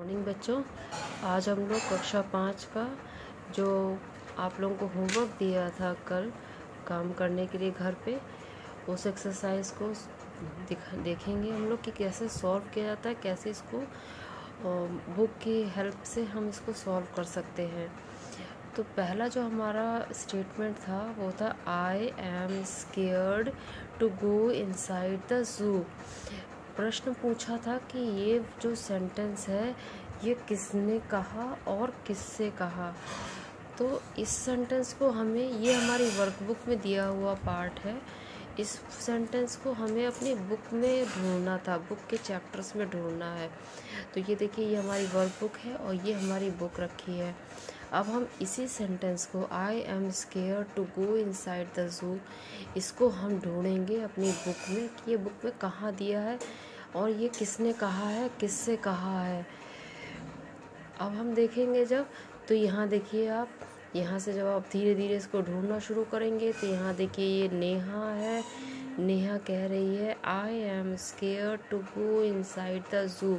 Morning बच्चों। आज हम लोग कक्षा पाँच का जो आप लोगों को होमवर्क दिया था कल काम करने के लिए घर पे, उस एक्सरसाइज को दिखा देखेंगे हम लोग कि कैसे सॉल्व किया जाता है, कैसे इसको बुक की हेल्प से हम इसको सॉल्व कर सकते हैं। तो पहला जो हमारा स्टेटमेंट था, वो था I am scared to go inside the zoo प्रश्न पूछा था कि ये जो सेंटेंस है, ये किसने कहा और किससे कहा? तो इस सेंटेंस को हमें, ये हमारी वर्कबुक में दिया हुआ पार्ट है। इस सेंटेंस को हमें अपनी बुक में ढूंढना था बुक के चैप्टर्स में ढूंढना है। तो ये देखिए, ये हमारी वर्कबुक है और ये हमारी बुक रखी है। अब हम इसी सेंटेंस को I am scare to go inside the zoo इसको हम ढूंढेंगे अपनी बुक में कि ये बुक में कहाँ दिया है। और ये किसने कहा है, किससे कहा है? अब हम देखेंगे जब तो यहाँ देखिए आप, यहाँ से जब आप धीरे धीरे इसको ढूंढना शुरू करेंगे तो यहाँ देखिए ये नेहा है। नेहा कह रही है I am scare to go inside the zoo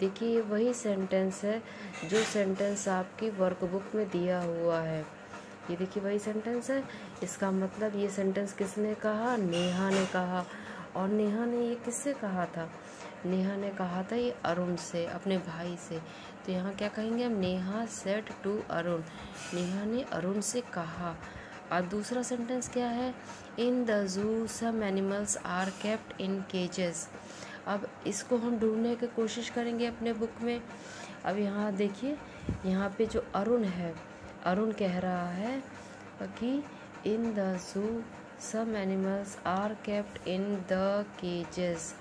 देखिए ये वही सेंटेंस है, जो सेंटेंस आपकी वर्कबुक में दिया हुआ है। ये देखिए वही सेंटेंस है, इसका मतलब ये सेंटेंस किसने कहा? नेहा ने कहा। और नेहा ने ये किससे कहा था? नेहा ने कहा था ये अरुण से, अपने भाई से। तो यहाँ क्या कहेंगे हम? Neha said to Arun. Neha ने अरुण से कहा। और दूसरा सेंटेंस क्या है? In the zoo some animals are kept in cages अब इसको हम ढूँढने की कोशिश करेंगे अपने बुक में। अब यहाँ देखिए, यहाँ पे जो अरुण है, अरुण कह रहा है कि in the zoo some animals are kept in the cages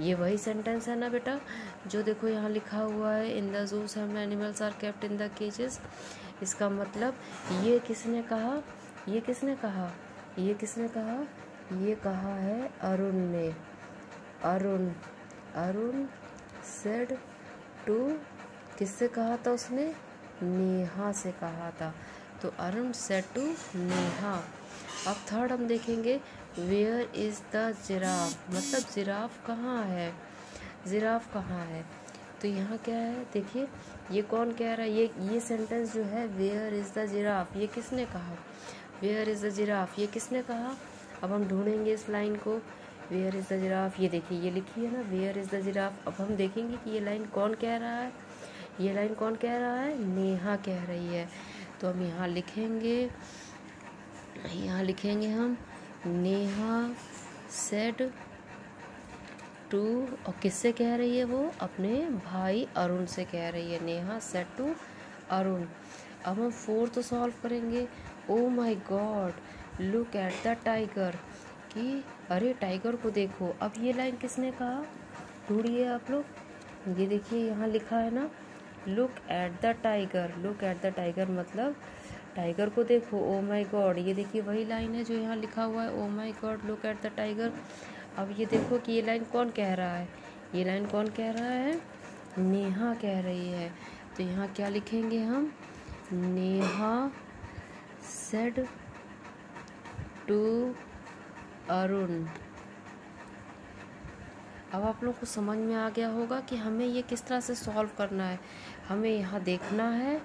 ये वही सेंटेंस है ना बेटा, जो देखो यहाँ लिखा हुआ है in the zoo some animals are kept in the cages इसका मतलब ये किसने कहा? ये किसने कहा? ये किसने कहा? ये कहा है अरुण ने। अरुण अरुण सेड टू किससे कहा था उसने? नेहा से कहा था। तो अरुण सेट टू नेहा। अब थर्ड हम देखेंगे वेयर इज़ द जिराफ मतलब जिराफ कहाँ है? जिराफ कहाँ है? तो यहाँ क्या है? देखिए, ये कौन कह रहा है? ये ये सेंटेंस जो है वेयर इज़ द जिराफ ये किसने कहा? वेयर इज़ द जिराफ ये किसने कहा? अब हम ढूंढेंगे इस लाइन को। वेयर इज़ द जिराफ ये देखिए, ये लिखी है ना वेयर इज़ द जिराफ अब हम देखेंगे कि ये लाइन कौन कह रहा है? ये लाइन कौन कह रहा है? नेहा कह रही है। तो हम यहाँ लिखेंगे यहाँ लिखेंगे हम, नेहा सेड टू, और किससे कह रही है वो? अपने भाई अरुण से कह रही है, नेहा सेड टू अरुण। अब हम फोर तो सॉल्व करेंगे। ओ my god look at the tiger कि अरे टाइगर को देखो। अब ये लाइन किसने कहा? ढूंढिए आप लोग। ये देखिए, यहाँ लिखा है ना look at the tiger look at the tiger मतलब टाइगर को देखो। ओ माय गॉड ये देखिए वही लाइन है जो यहाँ लिखा हुआ है। ओ my god look at the tiger अब ये देखो कि ये लाइन कौन कह रहा है? ये लाइन कौन कह रहा है? नेहा कह रही है। तो यहाँ क्या लिखेंगे हम? नेहा सेड टू अरुण अब आप लोग को समझ में आ गया होगा कि हमें ये किस तरह से सॉल्व करना है। हमें यहाँ देखना है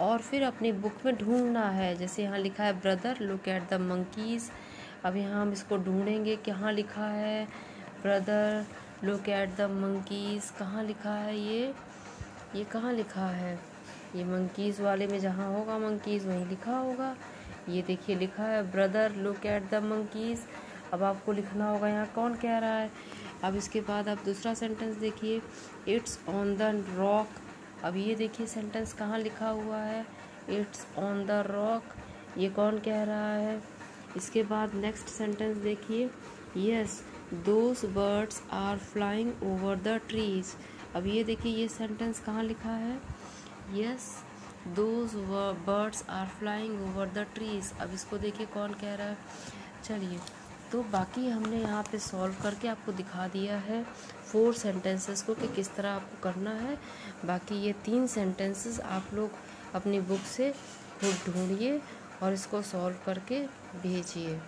और फिर अपनी बुक में ढूंढना है। जैसे यहाँ लिखा है brother look at the monkeys अब यहाँ हम इसको ढूंढेंगे कहाँ लिखा है brother look at the monkeys कहाँ लिखा है ये? ये कहाँ लिखा है? ये मंकीज़ वाले में जहाँ होगा मंकीज़ वहीं लिखा होगा। ये देखिए लिखा है brother look at the monkeys अब आपको लिखना होगा यहाँ कौन कह रहा है? अब इसके बाद आप दूसरा सेंटेंस देखिए। इट्स ऑन द रॉक अब ये देखिए सेंटेंस कहाँ लिखा हुआ है? इट्स ऑन द रॉक ये कौन कह रहा है? इसके बाद नेक्स्ट सेंटेंस देखिए। Yes those birds are flying over the trees अब ये देखिए, ये सेंटेंस कहाँ लिखा है? Yes those birds are flying over the trees अब इसको देखिए कौन कह रहा है? चलिए। तो बाकी हमने यहाँ पे सॉल्व करके आपको दिखा दिया है फोर सेंटेंसेस को कि किस तरह आपको करना है। बाकी ये तीन सेंटेंसेस आप लोग अपनी बुक से खुद ढूंढिए और इसको सॉल्व करके भेजिए।